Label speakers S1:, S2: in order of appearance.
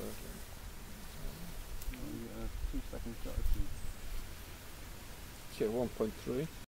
S1: version.
S2: Uh, two second shot.
S1: Okay, 1.3.